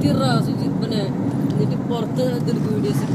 സുചിറ സുചിത് പിന്നെ എന്നിട്ട് പുറത്ത് നിർത്തി വീഡിയോസ്